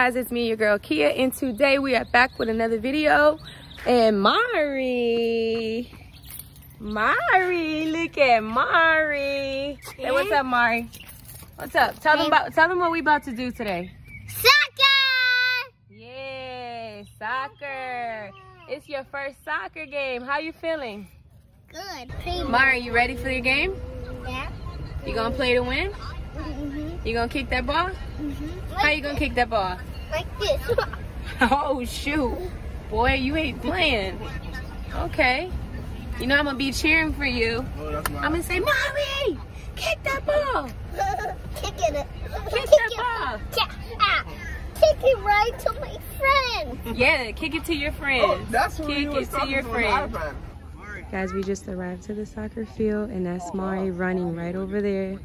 guys it's me your girl kia and today we are back with another video. And mari mari look at mari. Hey what's up mari? What's up? Tell them about tell them what we about to do today. Soccer! yeah soccer. It's your first soccer game. How you feeling? Good. Pretty mari you ready for your game? Yeah. you gonna play to win? Mm-hmm. you gonna kick that ball? Mm-hmm. how you gonna kick that ball Like this. Oh shoot. Boy, you ain't playing. Okay. You know I'm gonna be cheering for you. I'm gonna say, Mari, kick that ball. Kick it. Kick Kick that it. ball. Kick, ah, kick it right to my friend. Yeah, kick it to your friend. That's who Kick you it was to your to on friend. The iPad. Guys, we just arrived to the soccer field and that's Mari running right over there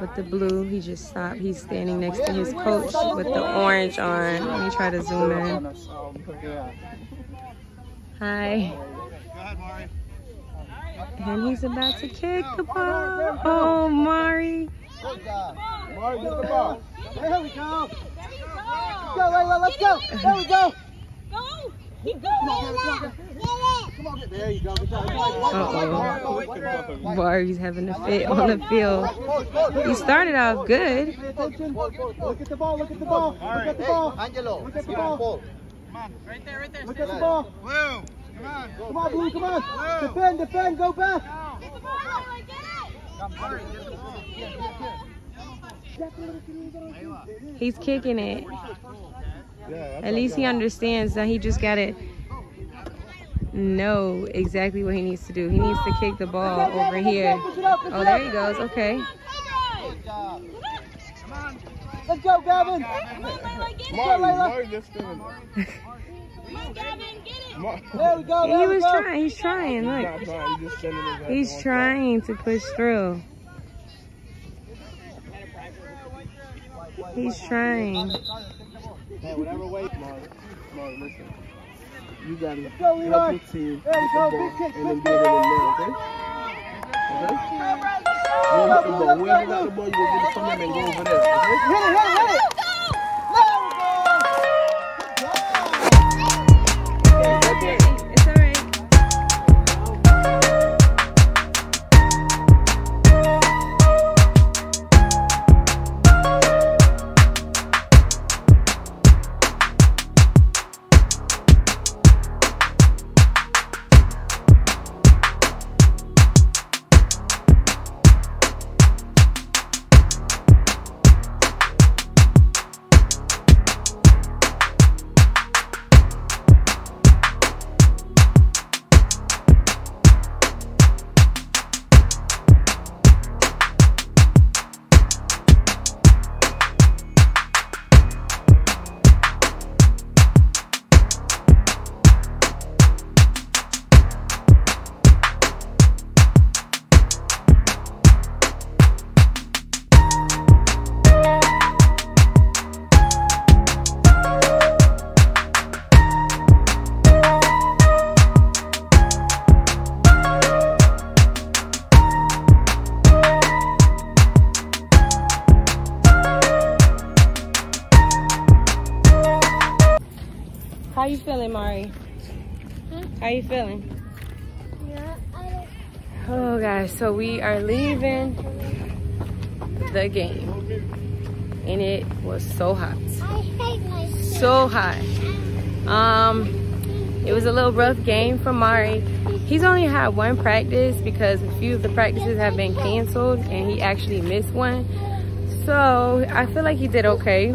with the blue. He just stopped. He's standing next to his coach with the orange on. Let me try to zoom in. Hi. And he's about to kick the ball. Oh, Mari. Mario, get the ball. There we go. Let's go, Layla, let's go. There we go. Come on, get there you go. Good job. Uh-oh. Mari's having a fit on the field. He started off good. Look at the ball, look at the ball. Look at the ball. Angelo, Look at the get on ball. ball. Look at the ball. Blue. Come on, Come on, Blue, come on. Defend, defend, go back. Get the ball. He's kicking it. At least he understands that he just gotta know exactly what he needs to do. He needs to kick the ball over here. Oh, there he goes. Okay. Let's go, Gavin. Mario, just spinning. There we go, He there we was go. trying. He's trying. Look. Not trying, he's just spinning. He's trying to push through. He's trying. Hey, whatever way, Mario. Mario, listen. You gotta Let's go, Leroy. help your team There we go, ball big kick, and then big get it in there, okay? Okay? You hit the ball. When you got the ball, you go get it from them and go over there, okay? Hit it, hit it, hit it. Feeling, Mari? How you feeling? Yeah, Oh guys, so we are leaving the game. And it was so hot. So hot. Um it was a little rough game for Mari. He's only had one practice because a few of the practices have been canceled and he actually missed one. So I feel like he did okay.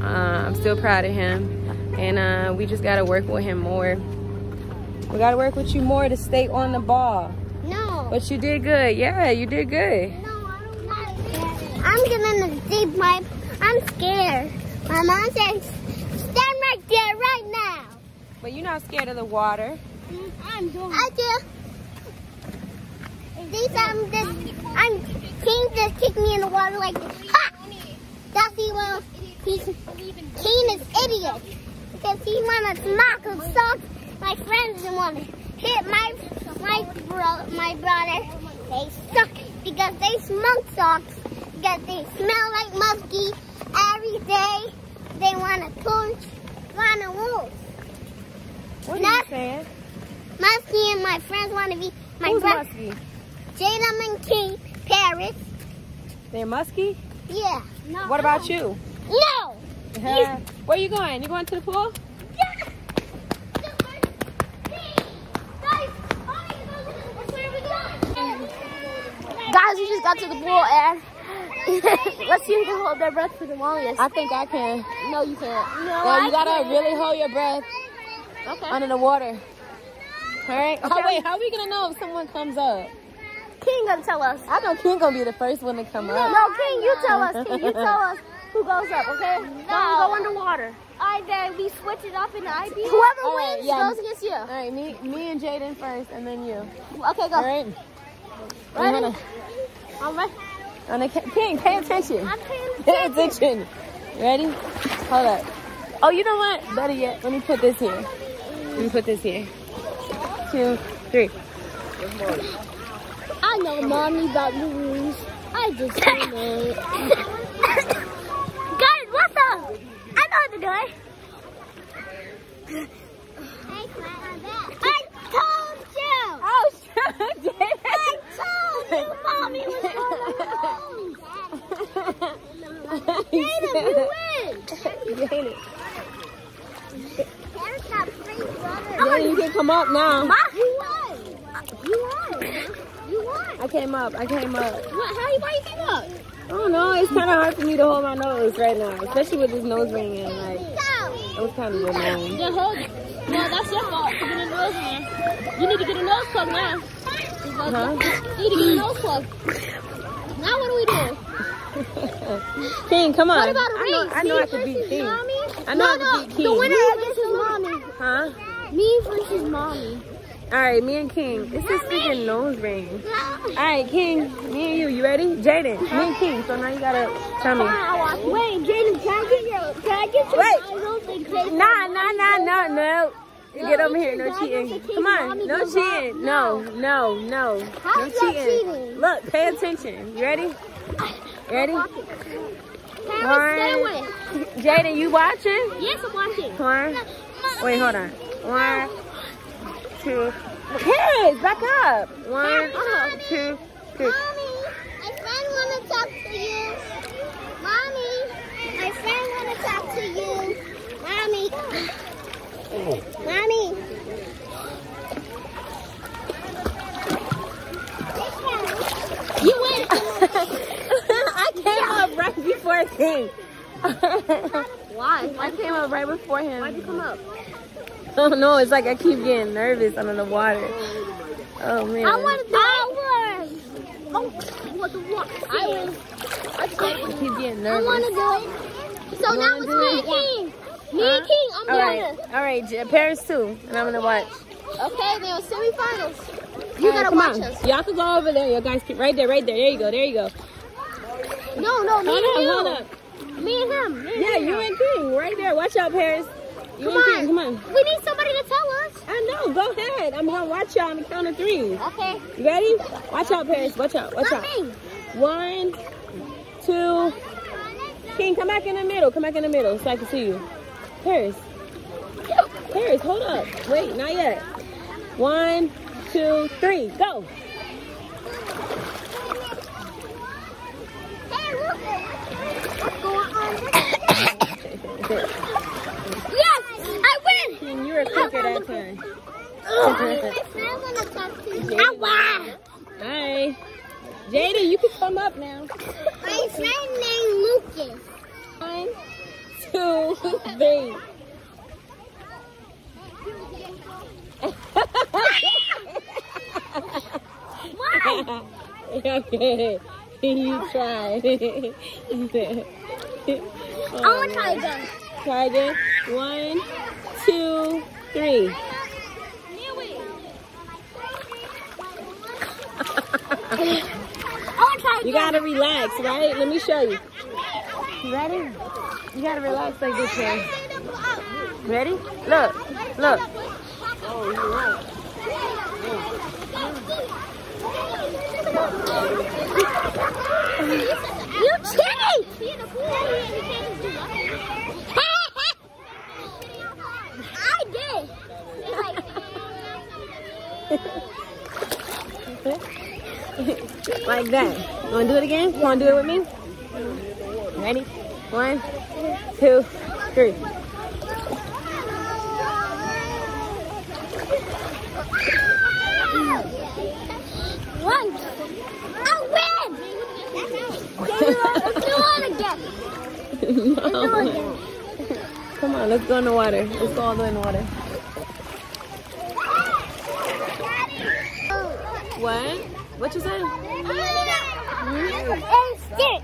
Uh, I'm still proud of him. And uh, we just gotta work with him more. We gotta work with you more to stay on the ball. No. But you did good. Yeah, you did good. No, I'm not scared. I'm gonna deep my. I'm scared. My mom says, stand right there, right now. But you're not scared of the water. I'm doing. I do. These I'm just. I'm. King just kicked me in the water like this. Ha! That's. He's. King is idiot because he wanted to knock his socks. My friends didn't want to hit my my bro my brother. They suck because they smoke socks because they smell like musky every day. They want to punch run the rules. What are you saying? Muskie and my friends want to be my Who's brother. musky? Jadam and King, Paris. They're musky? Yeah. No. What about you? No. Uh-huh. Where you going? You going to the pool? Guys, we just got to the pool and let's see who can hold their breath for the longest. I think I can. no, you can't. No, Well, you gotta really hold your breath Okay. under the water. All right. Oh wait, how are we gonna know if someone comes up? King gonna tell us. I know King gonna be the first one to come up. No, King, you tell us. King, you tell us who goes up, okay? No. we go underwater. I then we switch it up in the IB. Whoever All right, wins yeah. goes against you. All right, me, me and Jaden first, and then you. Okay, go. All right. Ready? I'm gonna, I'm ready. I'm King, pay attention. I'm paying Pay attention. Ready? Hold up. Oh, you know what? Better yet, let me put this here. Let me put this here. Two, three. I know mommy about the rules. I just don't know it. Guys, what's up? I know what to do. I told you. Oh, shit. I told you mommy was going to lose. Jada, you win. Jaden. There's that free brother. Jaden, you can come up now. Ma, you won. You won. You won. I came up. I came up. What? How why you came up? I don't know. It's kind of hard for me to hold my nose right now, especially with this nose ring in. Like, it was kind of annoying. Then hold it. No, that's your fault. for get a nose man. You need to get a nose plug now. Huh? You need to get a nose plug. Now what do we do? King, come on. What about a I race? know, I know I could beat King. Mommy? I know no, I no, could beat King. The winner versus mommy. Huh? Me versus mommy. All right, me and King. It's this freaking nose ring. All right, King, me and you. You ready? Jaden, me and King. So now you gotta tell me. Wait, Jaden, can I get your can I get your Wait. open? Jaden? Nah, nah, nah, no, Get over here. No cheating. Come on. No cheating. No, no, no. No cheating. Look, pay attention. You ready? Ready? Away. Jaden, you watching? Yes, I'm watching. One. Wait, hold on. One, two. Kids, back up. One, uh-huh, two, three. Mommy, my friend want to talk to you. Mommy, my friend want to talk to you. Mommy. Mommy. You win. I came up right before King. Why? I came up right before him. Why'd you come up? Oh no, it's like I keep getting nervous under the water. Oh man. I want to do I won. Oh, what the what? I win. I keep getting I want to do it. So You now it's me it? and King. Me Huh? and King, I'm All right, it. all right, Paris too, and I'm gonna watch. Okay, then semifinals. You All right, gotta come watch on. us. Y'all can go over there. You guys keep right there, right there. There you go. There you go. No, no, me Hold and up, you. hold up. Me and him. Me and Yeah, him. you and King right there. Watch out, Paris. You Come on. Come on. We need somebody to tell us. I know. Go ahead. I'm gonna watch y'all on the count of three. Okay. You ready? Watch out, Paris. Watch out. Watch Not out. me. One, two. King, come back in the middle. Come back in the middle so I can see you. Paris. Paris, hold up. Wait, not yet. One, two, three. Go. Hey, look. What's going on? Hi. Jaden, you can come up now. My friend named Lucas. One, two, three. Why? okay. You try. I want to try. Try again. One, two, three. I want to try You gotta relax, right? Let me show you. You ready? You gotta relax like this here. Ready? Look, look. You're cheating! like that. You wanna do it again? You wanna do it with me? Ready? One, two, three. One. I win! Let's do it again. Come on, let's go in the water. Let's go all the way in the water. What? What you say? And stick.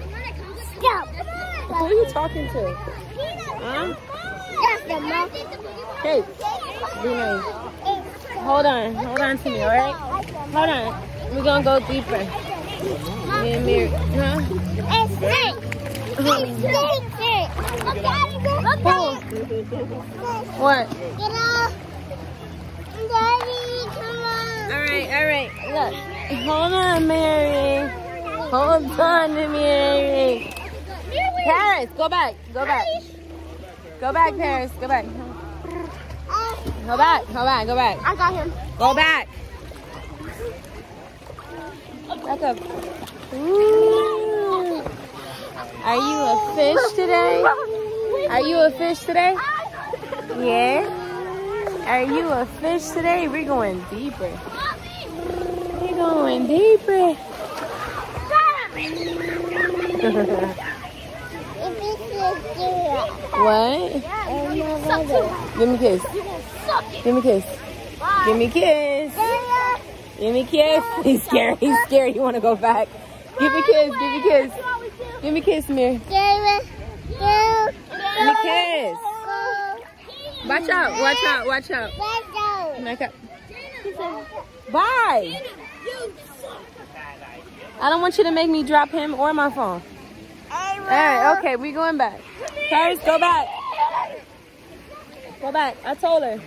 Stop. Who are you talking to? Huh? That's the mouth. Hey, be nice. Hold on, hold on to me, alright? Hold on. We're gonna go deeper. Me and Mary. Huh? And stick. And stick. Look at it. Look at it. What? Get up. Daddy, come on. Alright, alright. Look. Hold on, Mary. Hold on to Mary. Paris, go back. Go back. Go back, Paris. Go back. Go back. Go back. Go back. I got him. Go back. Back up. Ooh. Are you a fish today? Are you a fish today? Yeah. Are you a fish today? We're going deeper. We're going deeper. what? Give me a kiss. Give me a kiss. Give me a kiss. Give me a kiss. He's scared. He's scared. He want to go back. Give me a kiss. Give me a kiss. Give me a kiss, Mir. Give me a kiss. Watch out. Watch out. Watch out. Let's go. Back up. Bye. I don't want you to make me drop him or my phone. All right. Okay. We going back. Paris, go back. Go back. I told her.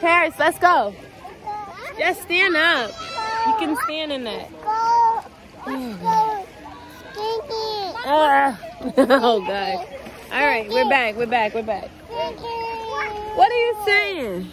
Paris, let's go. Just stand up. You can stand in that. Ah. oh God. All right, we're back. We're back. We're back. What are you saying?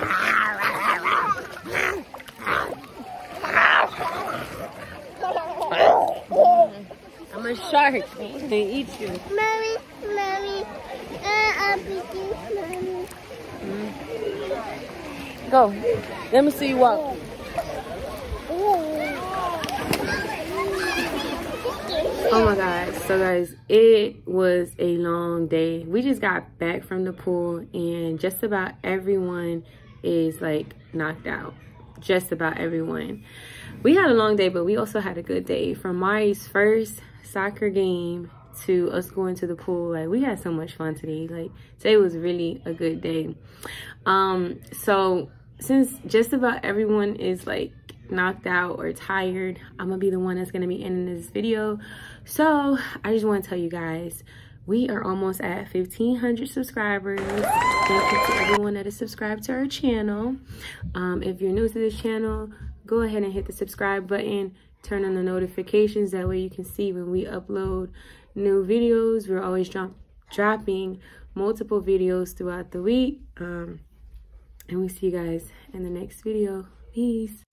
a shark. I'm eat you. Mommy, mommy, uh, I'll be you, mommy. Go. Let me see you walk. Oh my god. So guys, it was a long day. We just got back from the pool and just about everyone is like knocked out. Just about everyone. We had a long day, but we also had a good day. From Mari's first soccer game to us going to the pool, like we had so much fun today. Like today was really a good day. Um, so since just about everyone is like knocked out or tired, I'm gonna be the one that's gonna be ending this video. So I just want to tell you guys, we are almost at 1500 subscribers. Thank you to everyone that is subscribed to our channel. Um, if you're new to this channel, go ahead and hit the subscribe button. Turn on the notifications. That way you can see when we upload new videos. We're always drop dropping multiple videos throughout the week. Um, and we see you guys in the next video. Peace.